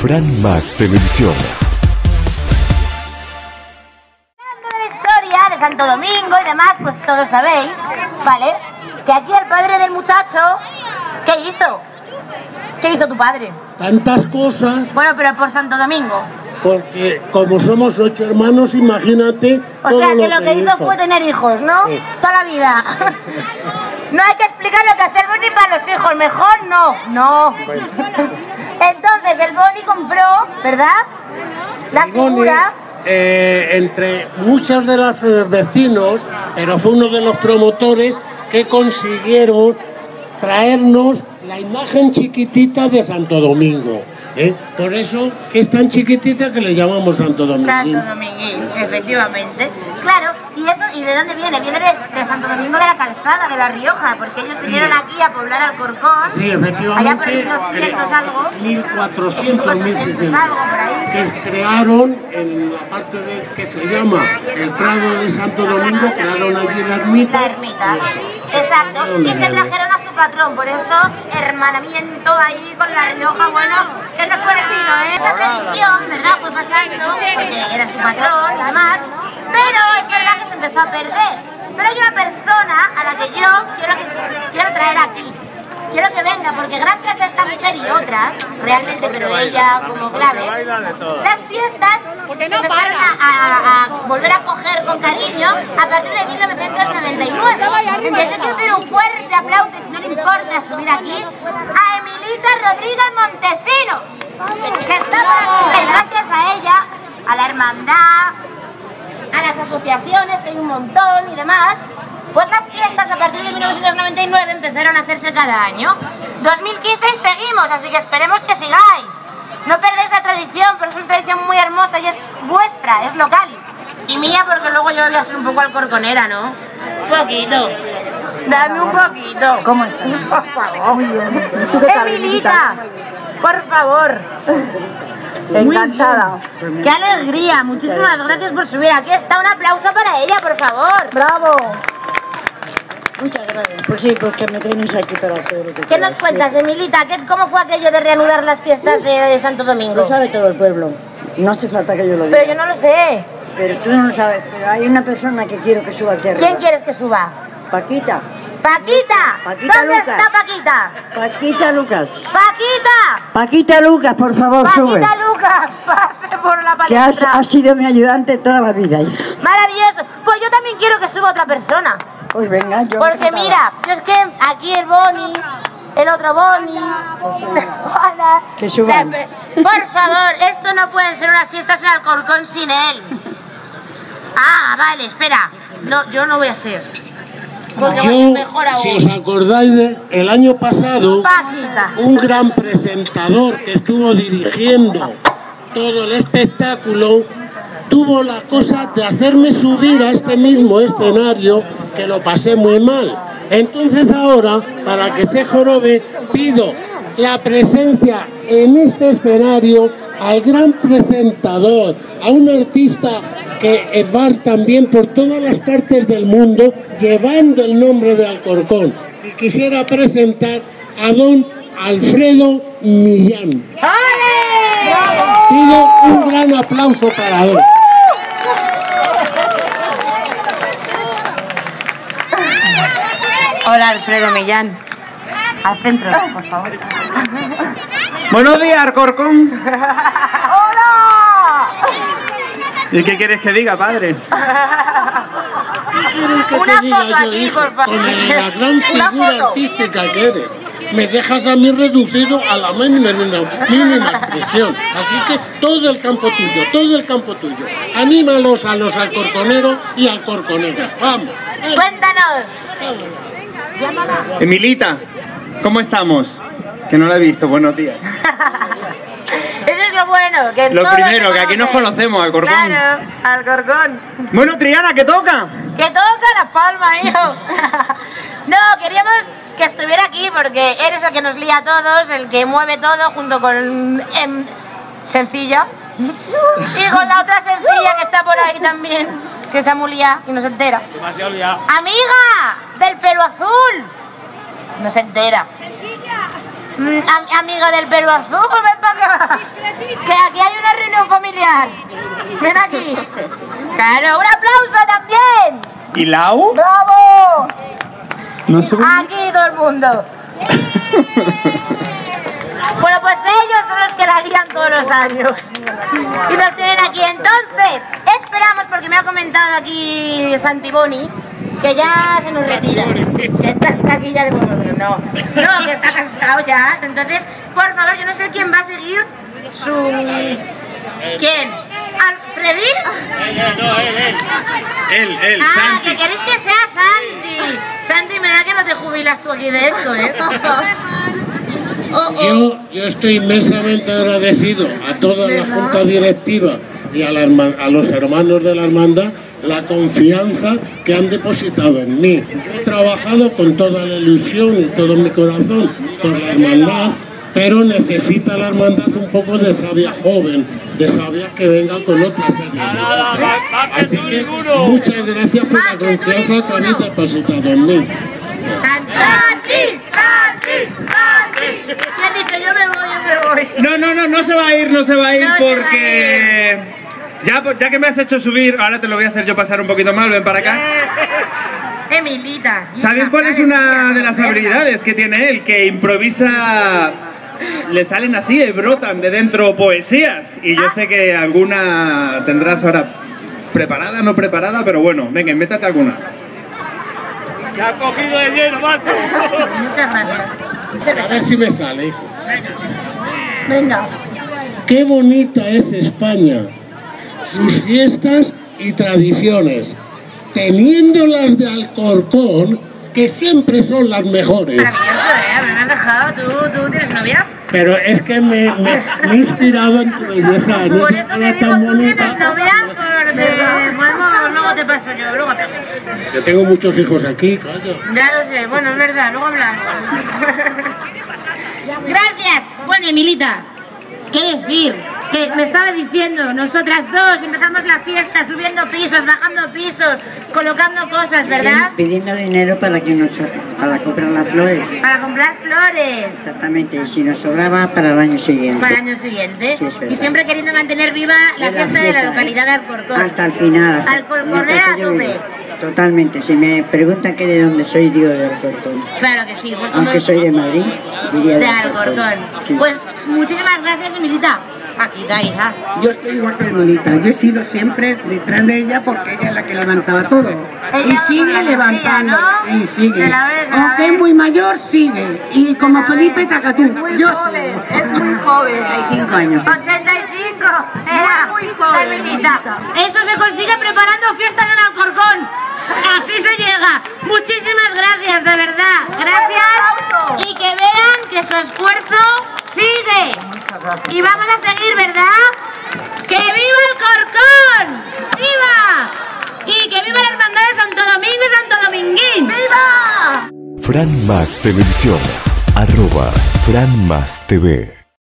Fran Más Televisión. Hablando de la historia de Santo Domingo y demás, pues todos sabéis, ¿vale? Que aquí el padre del muchacho, ¿qué hizo? ¿Qué hizo tu padre? Tantas cosas, Bueno, pero por Santo Domingo. porque como somos ocho hermanos, imagínate. O todo sea, que lo que hizo fue tener hijos, ¿no? Sí. Toda la vida. No hay que explicar lo que hacer Boni para los hijos, mejor no, no. Entonces el Boni compró, ¿verdad? La figura. eh, entre muchos de los eh, vecinos, pero fue uno de los promotores que consiguieron traernos la imagen chiquitita de Santo Domingo. ¿eh? Por eso que es tan chiquitita que le llamamos Santo Domingo. Santo Dominguín, efectivamente. Claro, ¿y de dónde viene? Viene de, de Santo Domingo de la Calzada, de La Rioja, porque ellos vinieron aquí a poblar Alcorcón. Sí, efectivamente. Allá por el 200 algo. 1400, 1600. algo por ahí. Que crearon en la parte de, que se llama el Prado de Santo Domingo, crearon allí la ermita. La ermita. Exacto. Y se trajeron a su patrón, por eso hermanamiento ahí con La Rioja, bueno, que no es por el vino, ¿eh? Esa tradición, ¿verdad? Fue pasando, porque era su patrón y demás, pero es verdad que se empezó a perder. Pero hay una persona a la que yo quiero, que- quiero traer aquí. Quiero que venga, porque gracias a esta mujer y otras, realmente, pero ella como clave, las fiestas se empezaron a, a- a volver a coger con cariño a partir de 1999. Entonces yo quiero pedir un fuerte aplauso, si no le importa subir aquí, a Emilita Rodríguez Montesinos, que está por aquí, gracias a ella, a la hermandad, asociaciones, que hay un montón y demás, pues las fiestas a partir de 1999 empezaron a hacerse cada año. 2015 y seguimos, así que esperemos que sigáis. No perdéis la tradición, pero es una tradición muy hermosa y es vuestra, es local. Y mía porque luego yo voy a ser un poco alcorconera, ¿no? Un poquito. Dame un poquito. ¿Cómo estás? Por favor. Muy bien. ¿Y tú qué tal, Emilita, por favor. Encantada. Qué alegría, muchísimas gracias por subir. Aquí está un aplauso para ella, por favor. ¡Bravo! Muchas gracias. Pues sí, porque me tenéis aquí para todo lo que ¿Qué nos cuentas, Emilita? ¿Qué, ¿Cómo fue aquello de reanudar las fiestas de, de Santo. Domingo? Lo sabe todo el pueblo. No hace falta que yo lo diga. Pero yo no lo sé. Pero tú no lo sabes. Pero hay una persona que quiero que suba aquí arriba. ¿Quién quieres que suba? Paquita. ¡Paquita! Paquita ¿Dónde Lucas. está Paquita? Paquita Lucas. ¡Paquita! Paquita Lucas, por favor, sube. ¡Paquita Lucas! Pase por la Que has, palestra. has sido mi ayudante toda la vida. Maravilloso. Pues yo también quiero que suba otra persona. Pues venga, yo. Porque mira, yo es que aquí el Boni, el otro Boni, Juana. Que suban. la- Por favor, esto no pueden ser unas fiestas en Alcorcón sin él. Ah, vale, espera. No, yo no voy a ser. Porque Yo, mejor si os acordáis de el año pasado, Paquita. un gran presentador que estuvo dirigiendo todo el espectáculo tuvo la cosa de hacerme subir a este mismo escenario que lo pasé muy mal. Entonces ahora, para que se jorobe, pido la presencia en este escenario al gran presentador, a un artista que va también por todas las partes del mundo llevando el nombre de Alcorcón. Y quisiera presentar a don Alfredo Millán. Pido un gran aplauso para él. Hola, Alfredo Millán. Al centro, por favor. Buenos días, Arcorcón. ¡Hola! ¿Y qué quieres que diga, padre? ¿Quieres que Una te diga foto yo, aquí, hijo? por favor. Con la gran figura foto. artística que eres. Me dejas a mí reducido a la mínima, mínima expresión. Así que todo el campo tuyo, todo el campo tuyo. Anímalos a los alcorconeros y alcorconeras. Vamos. Cuéntanos. Emilita, ¿cómo estamos? Que no la he visto, buenos días. Eso es lo bueno. Que Lo todos primero, que aquí nos conocemos, Alcorcón. Claro, Alcorcón. Bueno, Triana, ¿qué toca? Que toca la palma, hijo. No, queríamos que estuviera aquí porque eres el que nos lía a todos, el que mueve todo junto con em, Sencilla. Y con la otra Sencilla que está por ahí también, que está muy liada y no se entera. Demasiado liado. ¡Amiga! ¡Del pelo azul! No se entera. Mm, am- amiga del pelo azul, ven para acá. Que aquí hay una reunión familiar. Ven aquí. Claro, un aplauso también. ¿Y Lau? ¡Bravo! No. Aquí todo el mundo. Bueno, pues ellos son los que la lían todos los años. Y nos tienen aquí. Entonces, esperamos, porque me ha comentado aquí Santiboni, que ya se nos retira. Que está, está aquí ya de vosotros, no. No, que está cansado ya. Entonces, por favor, yo no sé quién va a seguir su... ¿Quién? ¿Alfredí? Él, él, Ah, Santi. que queréis que sea Sandy. Sandy, me da que no te jubilas tú aquí de esto, ¿eh? Oh, oh. Yo, yo estoy inmensamente agradecido a toda la junta directiva y a, la a los hermanos de la hermandad la confianza que han depositado en mí. He trabajado con toda la ilusión y todo mi corazón por la hermandad, pero necesita la hermandad un poco de sabia joven, de sabia que venga con otra seriedad. Así que muchas gracias por la confianza que habéis depositado en mí. Yo me voy, yo me voy. No, no, no, no se va a ir, no se va a ir No se va a porque... Ya, pues, ya que me has hecho subir, ahora te lo voy a hacer yo pasar un poquito mal, ven para acá. Emilita. ¿Sabéis cuál es una de las habilidades que tiene él? Que improvisa... Le salen así, le brotan de dentro poesías. Y yo sé que alguna tendrás ahora preparada, no preparada, pero bueno, venga, invéntate alguna. Muchas gracias. A ver si me sale. hijo. Venga. Qué bonita es España, sus fiestas y tradiciones, teniendo las de Alcorcón, que siempre son las mejores. Maravilloso, ¿eh? Me has dejado. ¿Tú, tú tienes novia? Pero es que me, me- me he inspirado en tu belleza, en Por eso te digo, tan tú tienes novia, porque podemos, luego te paso yo, luego hablamos. Yo tengo muchos hijos aquí, calla. Ya lo sé, bueno, es verdad, luego hablamos. Gracias. Bueno, Emilita, ¿qué decir? Que me estaba diciendo, nosotras dos empezamos la fiesta subiendo pisos, bajando pisos, colocando cosas, ¿verdad? Pidiendo dinero para que nos para comprar las flores. Para comprar flores. Exactamente, y si nos sobraba para el año siguiente. Para el año siguiente. Sí, y siempre queriendo mantener viva la De fiesta de la fiesta, localidad de Alcorcón. Hasta el final. Hasta Alcorconera a mientras yo tope. Totalmente. Si me preguntan que de dónde soy, digo de Alcorcón. Claro que sí, pues Aunque soy de Madrid, diría de Alcorcón. Sí. Pues muchísimas gracias, Emilita. Aquí está, hija. Yo estoy igual que Lolita. Yo he sido siempre detrás de ella porque ella es la que levantaba todo. Ella Y sigue levantando. ¿no? Y sigue. Ve, Aunque es muy mayor, sigue. Y como Felipe. Tacatú. Yo sigo. es muy joven. 35 años. 85 era la Emilita. Eso se consigue preparando fiestas en Alcorcón. Así se llega. Muchísimas gracias, de verdad. Gracias. Y que vean que su esfuerzo sigue. Y vamos a seguir, ¿verdad? ¡Que viva Alcorcón! ¡Viva! Y que viva la hermandad de Santo Domingo y Santo Dominguín. ¡Viva! Fran Más Televisión. Arroba Fran Más TV.